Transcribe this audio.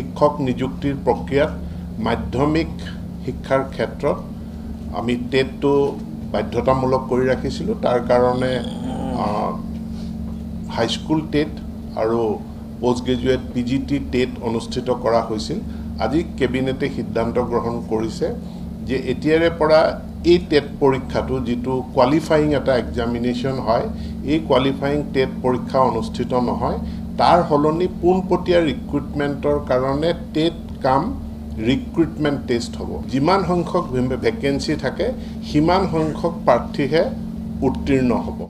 শিক্ষক নিযুক্তিৰ প্ৰক্ৰিয়াত মাধ্যমিক শিক্ষাৰ ক্ষেত্ৰত আমি টেটটো বাধ্যতামূলক কৰি ৰাখিছিলোঁ। তাৰ কাৰণে হাইস্কুল টেট আৰু post graduate P G T TET অনুষ্ঠিত কৰা হৈছিল। আজি কেবিনেটে সিদ্ধান্ত গ্ৰহণ কৰিছে যে এতিয়াৰে পৰা এই টেট পৰীক্ষাটো যিটো কোৱালিফায়িং এটা এক্সামিনেশ্যন হয় এই কোৱালিফায়িং টেট পৰীক্ষা অনুষ্ঠিত নহয়। তাৰ সলনি পোনপটীয়া ৰিক্ৰুইটমেণ্টৰ কাৰণে টেট কাম ৰিক্ৰুইটমেণ্ট টেষ্ট হ'ব। যিমান সংখ্যক ভেকেঞ্চি থাকে সিমান সংখ্যক প্ৰাৰ্থীহে উত্তীৰ্ণ হ'ব।